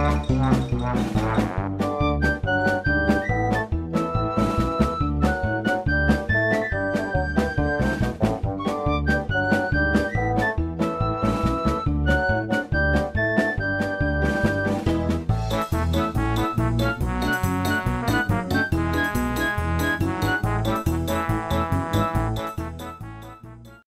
Ah, ah, ah, ah.